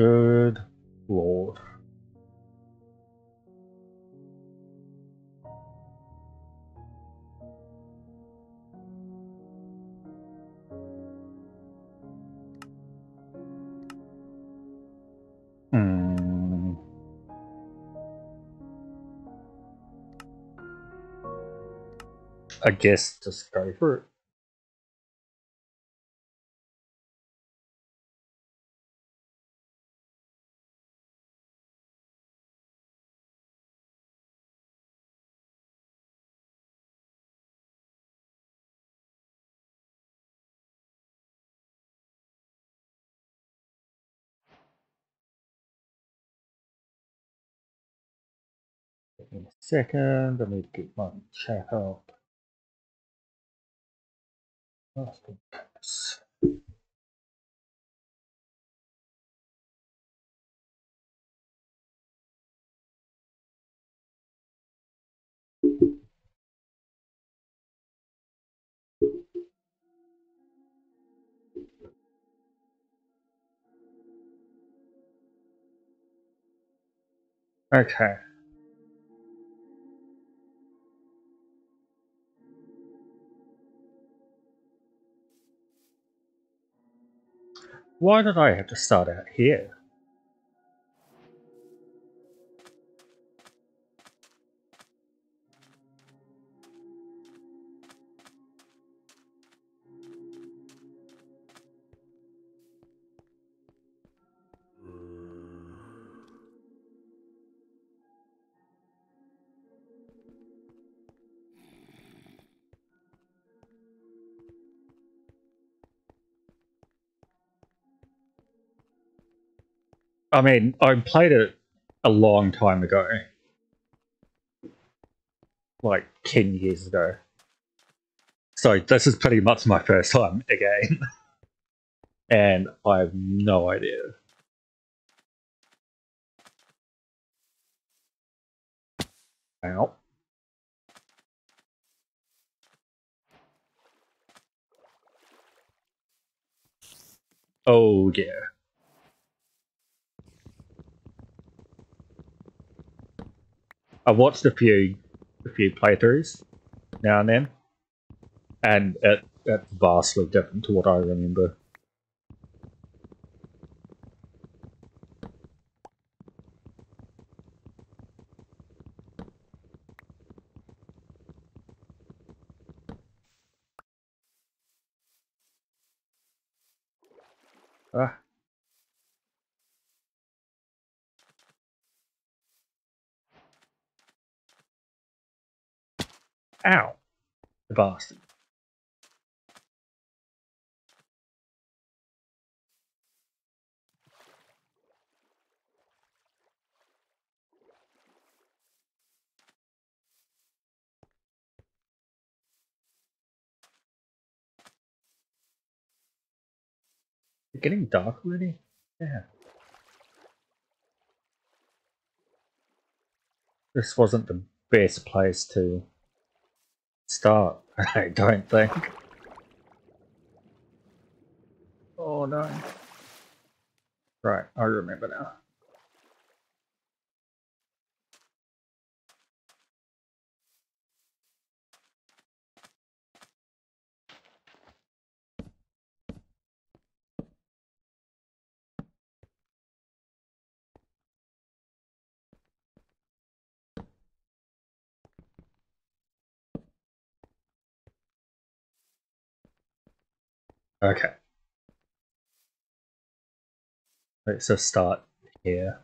Good lord. Hmm. I guess just go for it. Second, I need to get my chat up. Okay. Why did I have to start out here? I mean, I played it a long time ago. Like 10 years ago. So this is pretty much my first time again. and I have no idea. Ow. Oh yeah. I've watched a few a few playthroughs now and then, and it, it's vastly different to what I remember. Ah. Ow. The bastard. It's getting dark already? Yeah. This wasn't the best place to start, I don't think. Oh no. Right, I remember now. Okay. Let's just start here.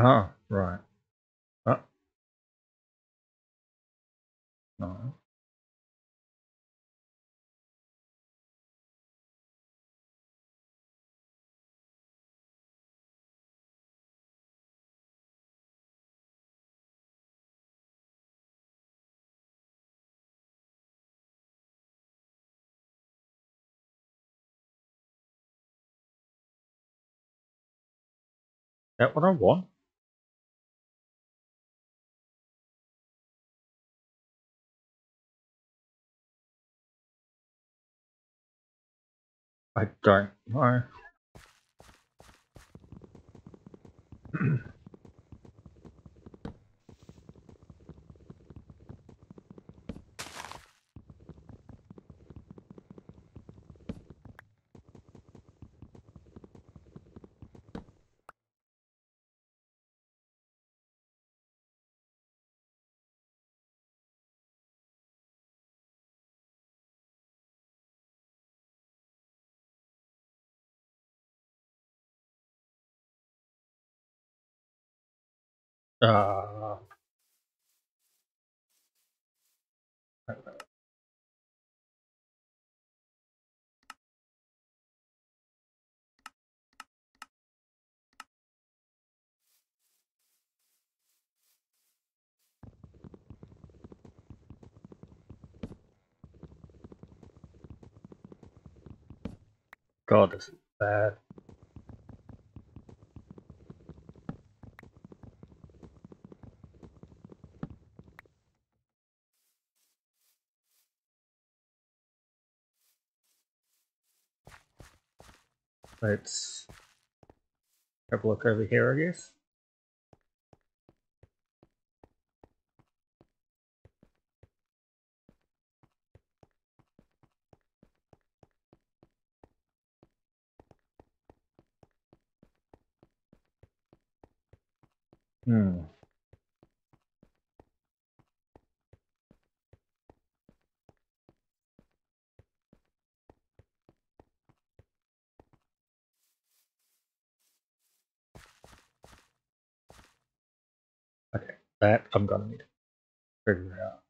Oh, right. Oh. No. That what I want? I don't know. Uh, God, this is bad. Let's have a look over here, I guess. Hmm. Okay, that I'm gonna need to figure out.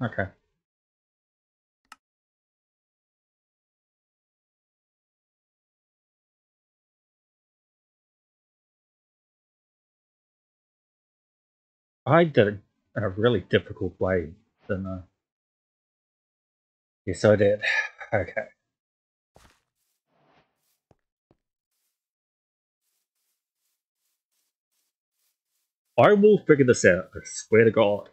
Oh, okay. I did it in a really difficult way, didn't I? Uh, yes, I did. Okay. I will figure this out, I swear to God.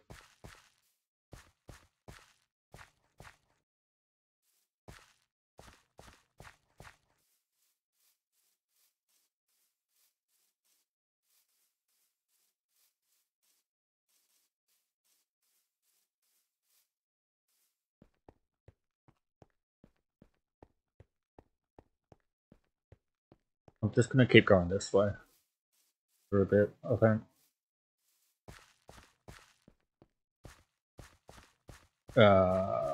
I'm just gonna keep going this way for a bit, I think. Uh,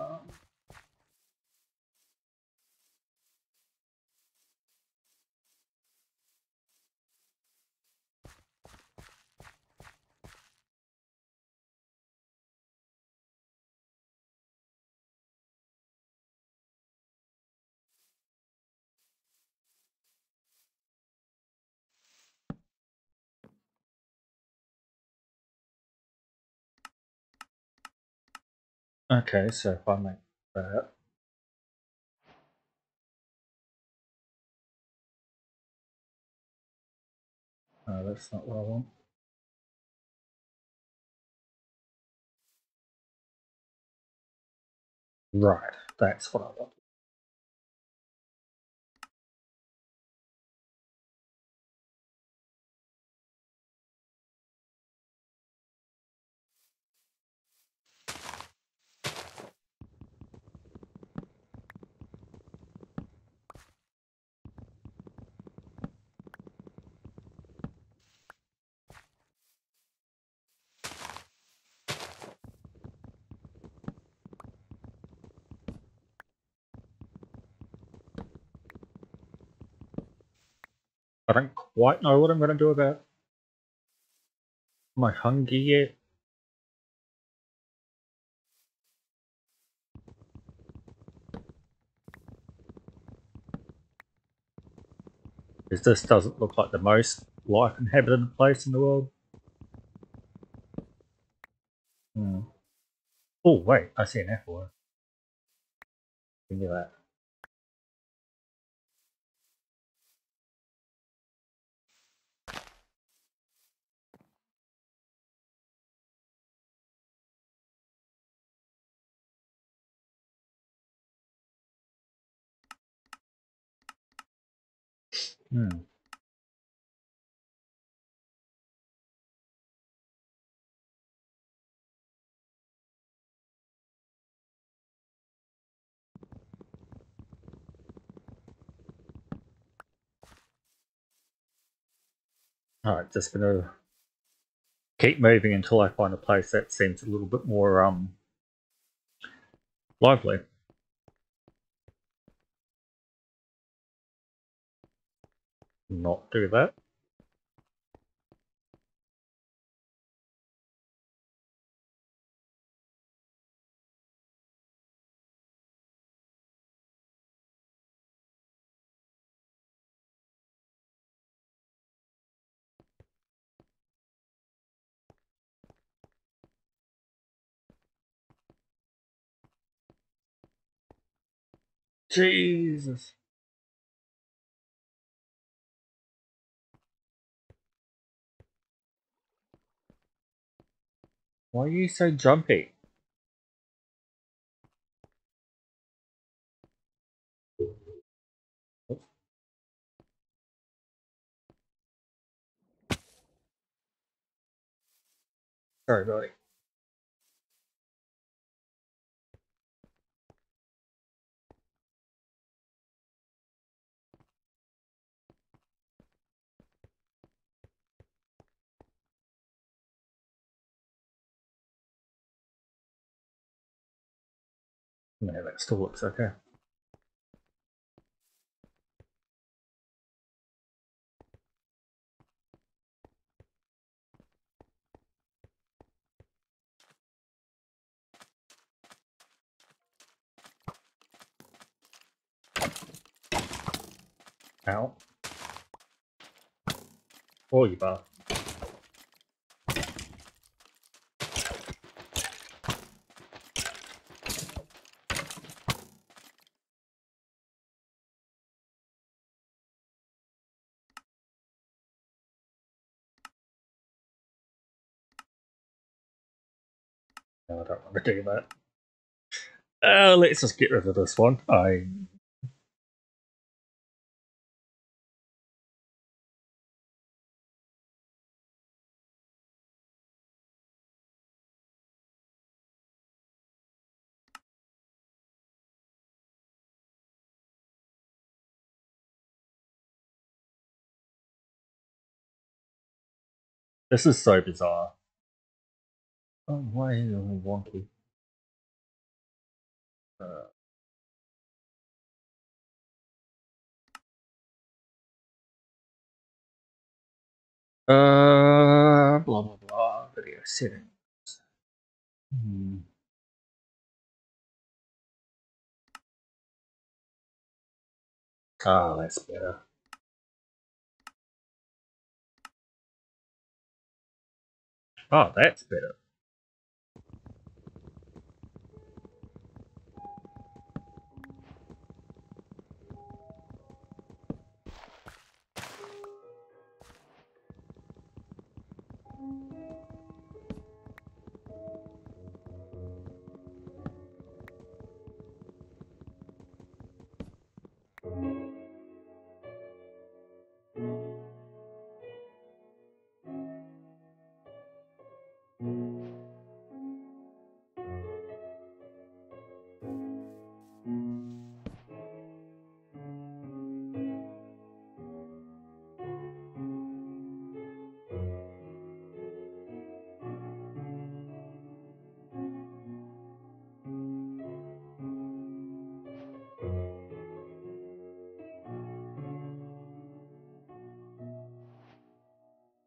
Okay, so if I make that. No, that's not what I want. Right, that's what I want. I don't quite know what I'm going to do about my hunger yet. Because this doesn't look like the most life inhabited place in the world. Hmm. Oh, wait, I see an apple. Give me that. Hmm. Alright, just gonna keep moving until I find a place that seems a little bit more um lively. Not do that. Jesus. Why are you so jumpy? Sorry, buddy. No, that still looks okay. Ow. Oh, you bar. No, I don't want to do that. Uh, let's just get rid of this one. I This is so bizarre. Oh, why is it wonky? Uh, uh, blah blah blah. Video settings. Hmm. Ah, that's better. Oh, that's better.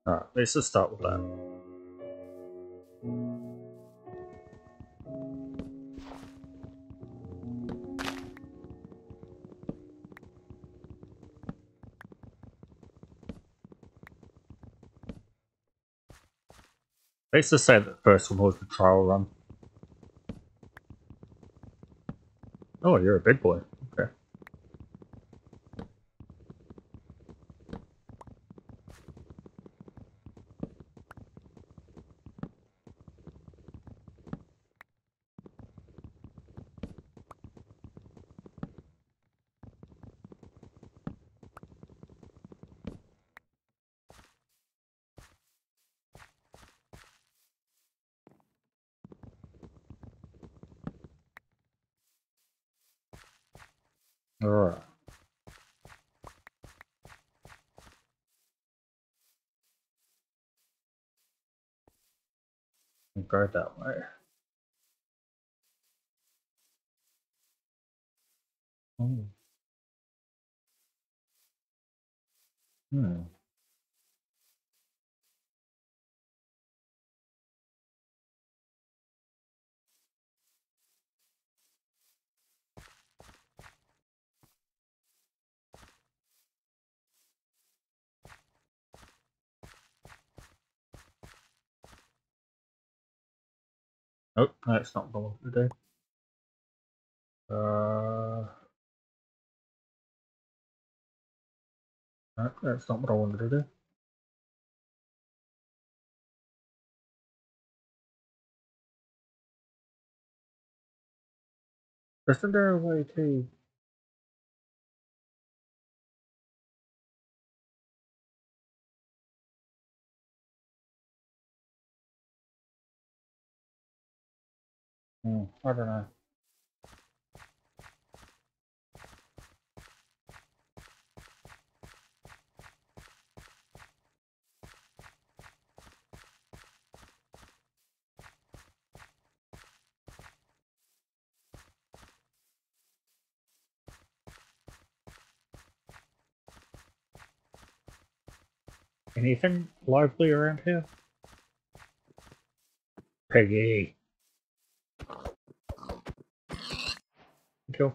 Alright, let's just start with that. Let's just say that the first one was the trial run. Oh, you're a big boy. Okay. Alright. Go that way. Oh. Hmm. Oh, that's not the one to do. Uh, that's not what I wanted to do. Isn't there a way to? Hmm, I don't know. Anything lively around here? Peggy. Kill.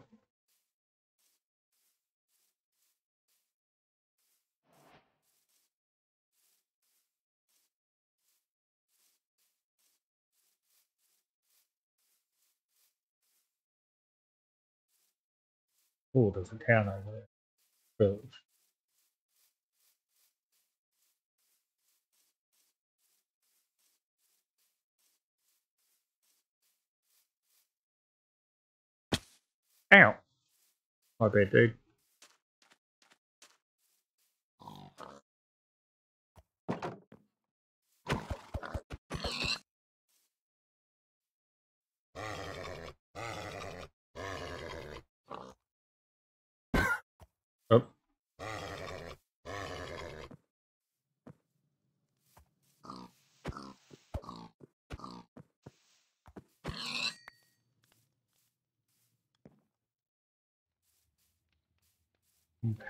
Oh, there's a town over there. Village. Ow. My bad, dude. Oh.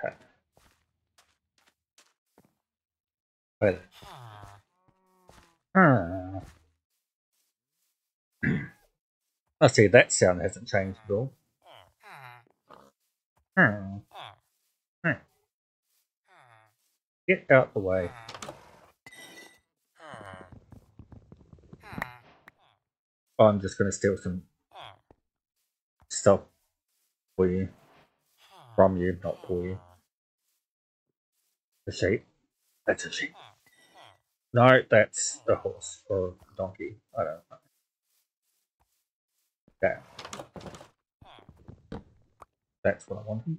Okay. Well. Hmm. I see that sound hasn't changed at all. Hmm. Hmm. Get out the way. I'm just gonna steal some stuff for you. From you, not for you. A sheep. That's a sheep. No, that's a horse or a donkey. I don't know. That. That's what I wanted.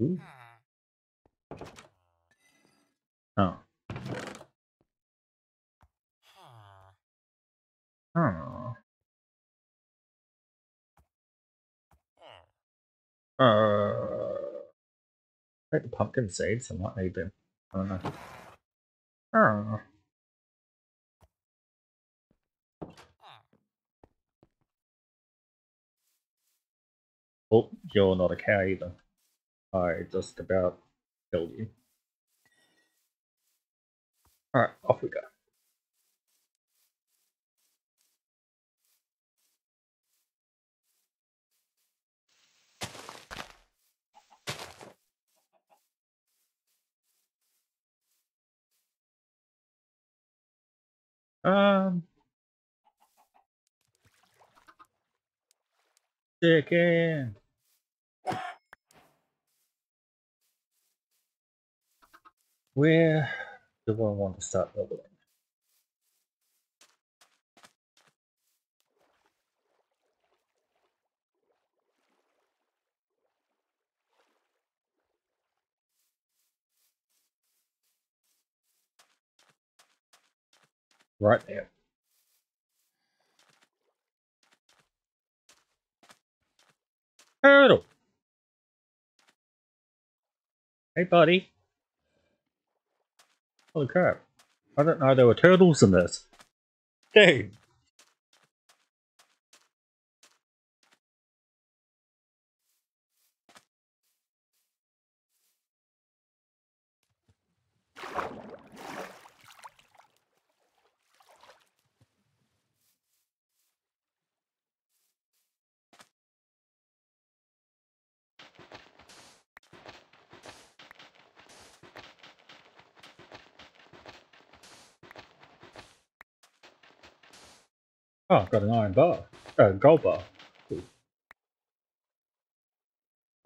Ooh. Oh. Oh. Uh, take the pumpkin seeds. I might need them. I don't know. Oh. Oh, you're not a cow either. I just about killed you. Alright, off we go. Um, chicken. Where do I want to start leveling? Right there. Turtle. Hey, buddy. Holy crap. I didn't know there were turtles in this. Dude. Oh, I've got an iron bar. Uh, gold bar. Cool.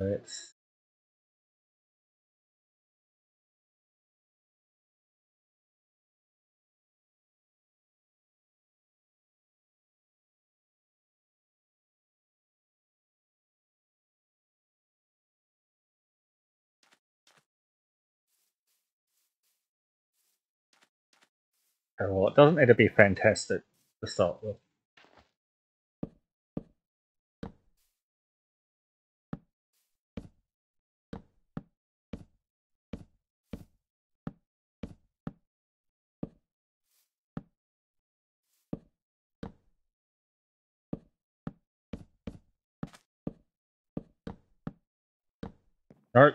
Let's... Oh, well, it doesn't need to be fantastic to start with. Nope.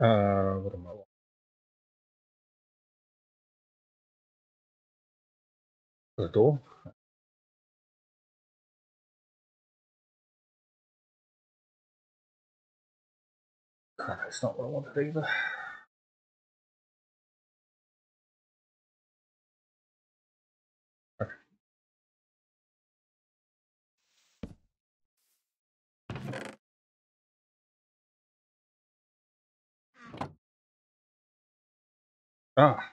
Uh? The door? That's not what I wanted either. Ah.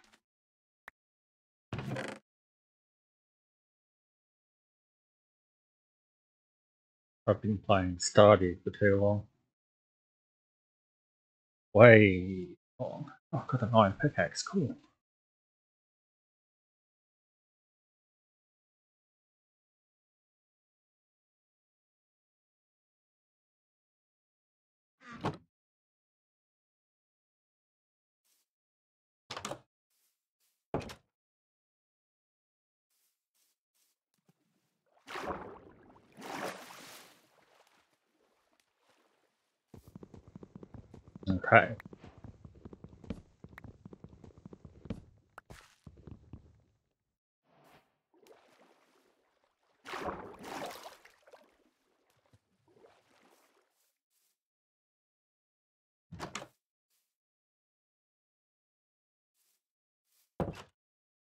I've been playing Stardew for too long. Way long. Oh, I've got an iron pickaxe, cool. Okay.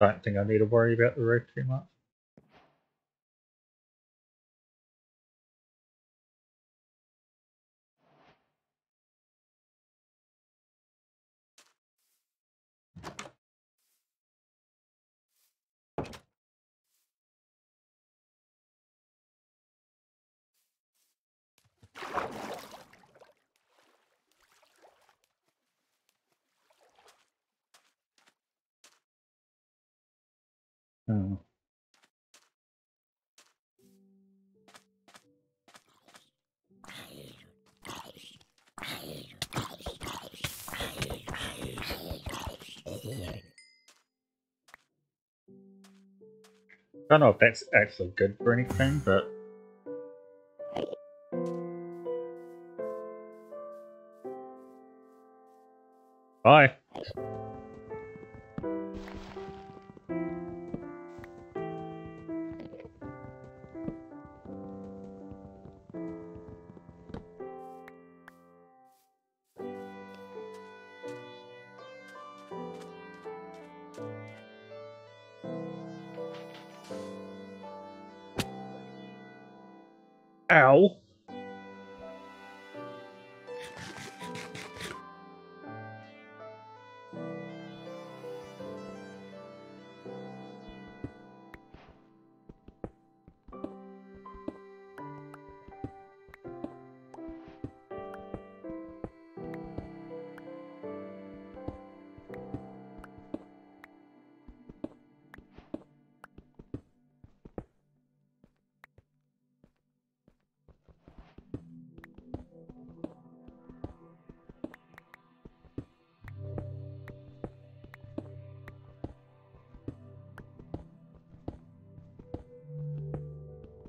I think I need to worry about the roof too much. Hmm. I don't know if that's actually good for anything, but Bye.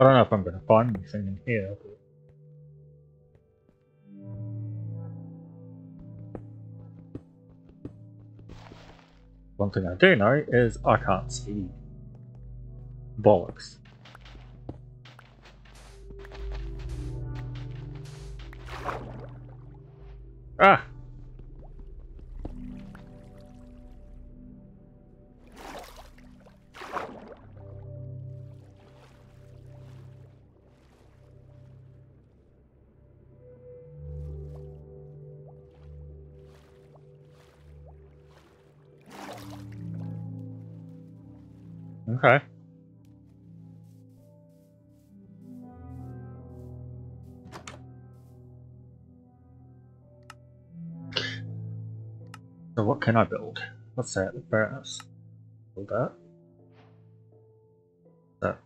I don't know if I'm going to find anything in here. One thing I do know is I can't see. Bollocks. So what can I build? Let's say at the furnace. Build that. That.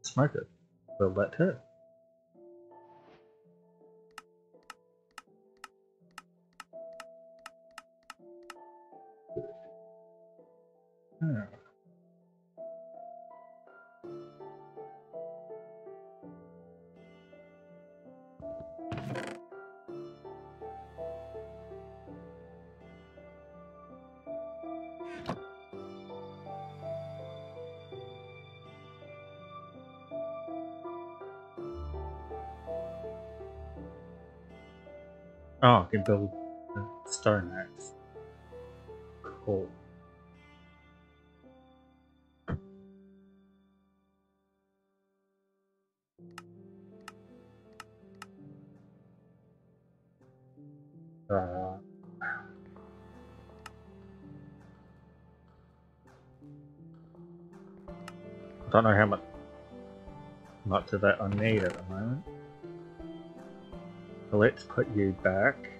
Smoke it. Build that too. Build a stone axe. Cool. Uh, don't know how much much of that I need at the moment. So let's put you back.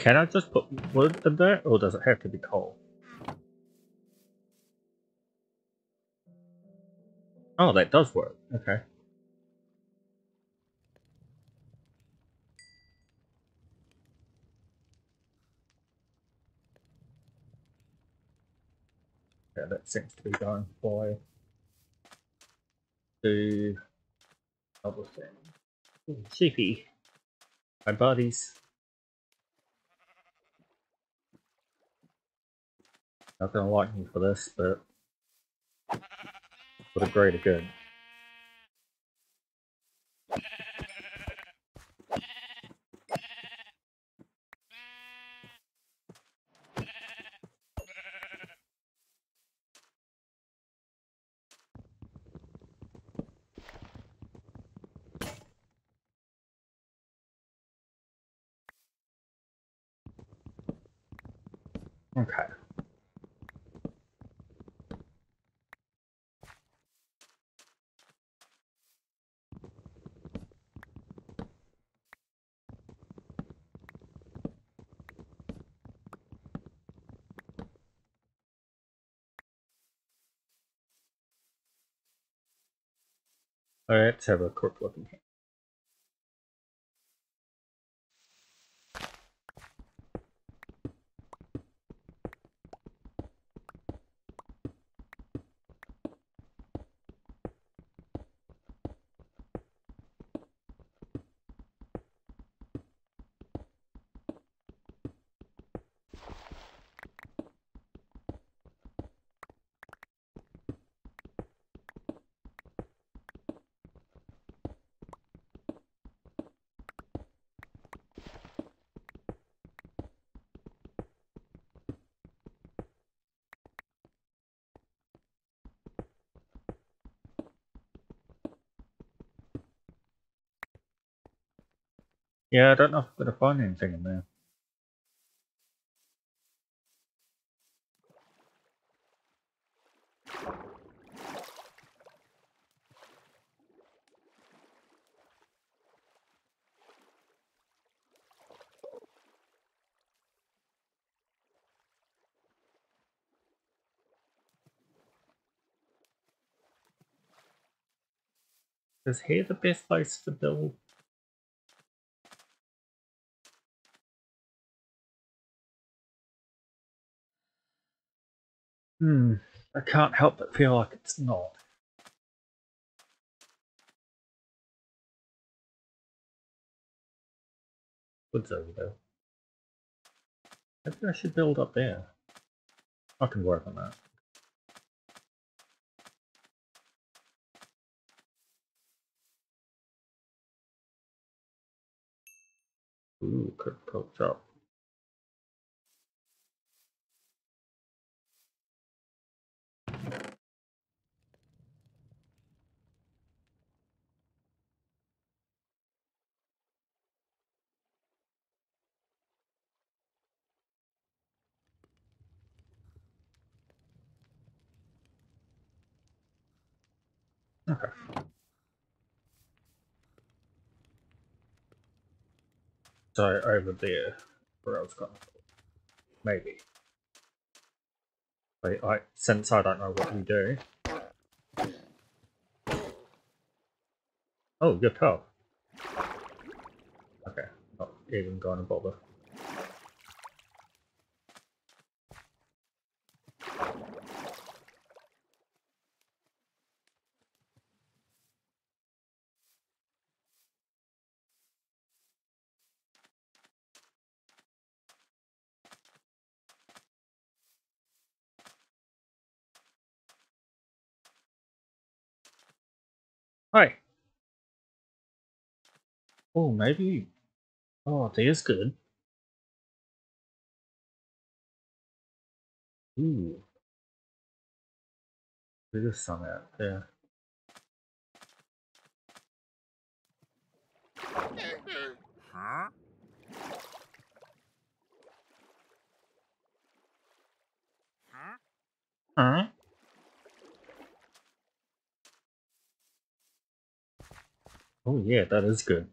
Can I just put wood in there, or does it have to be coal? Oh, that does work. Okay. Yeah, that seems to be going by the Double thing. Sheepy. My buddies. Not gonna like me for this, but for the greater good. Okay. All right, let's have a quick look Yeah, I don't know if I'm gonna find anything in there. Is here the best place to build? Hmm, I can't help but feel like it's not. Woods over there. Maybe I should build up there. I can work on that. Ooh, could poke up. Okay. So over there, where I was going. Maybe. Wait, I since I don't know what you do. Oh, you're tough. Okay, not even going to bother. Hi. Oh, maybe. Oh, there's good. Ooh. There's some out there. Huh? Huh? Huh? Oh yeah, that is good.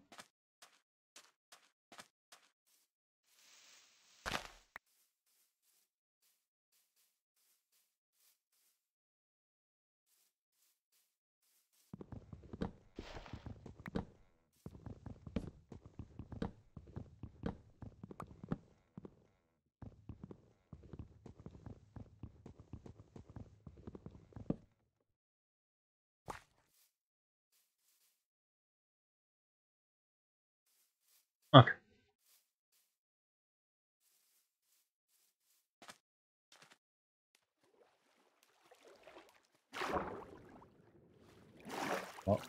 Okay. Well,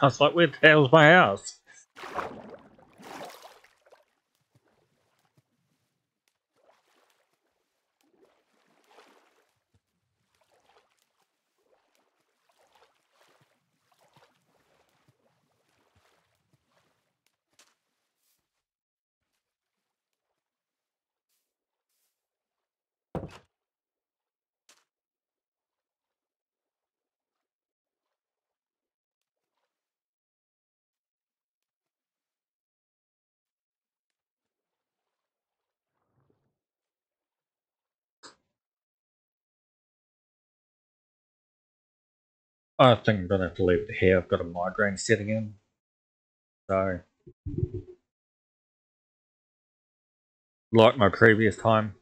I was like, where the hell's my house? I think I'm gonna have to leave it here. I've got a migraine setting in. So, like my previous time,